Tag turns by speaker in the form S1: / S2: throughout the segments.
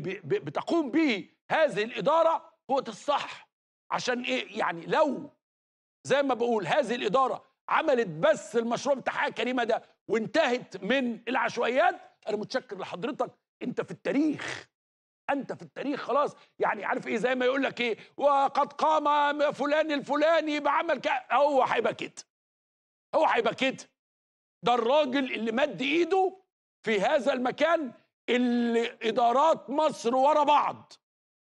S1: بتقوم به هذه الإدارة هو الصح. عشان إيه؟ يعني لو زي ما بقول هذه الإدارة عملت بس المشروع بتاع حياه كريمة ده وانتهت من العشوائيات أنا متشكر لحضرتك. أنت في التاريخ. أنت في التاريخ خلاص. يعني عارف إيه؟ زي ما يقول لك إيه؟ وقد قام فلان الفلاني بعمل ك... هو هيبقى كده هو هيبقى كده ده الراجل اللي مد إيده في هذا المكان اللي إدارات مصر ورا بعض.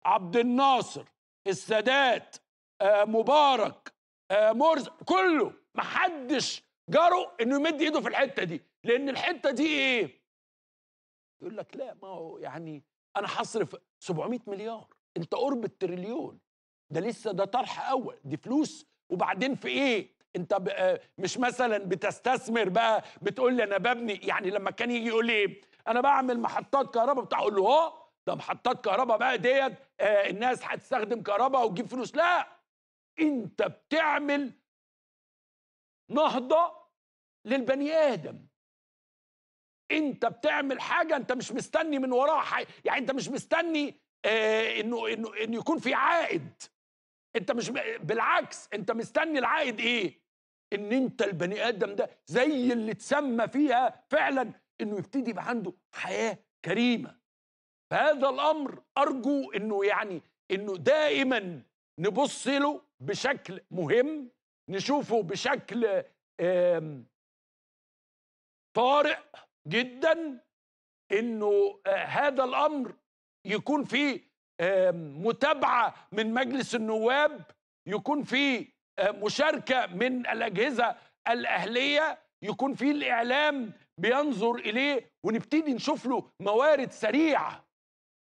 S1: عبد الناصر السادات آه مبارك آه مرزق كله محدش جرؤ إنه يمد إيده في الحتة دي. لأن الحتة دي إيه؟ يقول لك لا ما هو يعني أنا هصرف 700 مليار. أنت قرب التريليون. ده لسه ده طرح أول. دي فلوس. وبعدين في إيه؟ أنت مش مثلا بتستثمر بقى بتقول لي أنا ببني يعني لما كان يجي يقول لي أنا بعمل محطات كهرباء بتاع أقول له آه ده محطات كهرباء بقى ديت آه الناس هتستخدم كهرباء وتجيب فلوس. لا انت بتعمل نهضة للبني آدم. انت بتعمل حاجة انت مش مستني من وراها حاجة يعني انت مش مستني آه انه انه انه يكون في عائد. انت مش بالعكس انت مستني العائد إيه؟ ان انت البني آدم ده زي اللي اتسمى فيها فعلا إنه يبتدي يبقى عنده حياة كريمة. فهذا الأمر أرجو إنه يعني إنه دائما نبص له بشكل مهم نشوفه بشكل طارئ جدا إنه هذا الأمر يكون فيه متابعة من مجلس النواب يكون فيه مشاركة من الأجهزة الأهلية يكون فيه الإعلام بينظر إليه ونبتدي نشوف له موارد سريعة.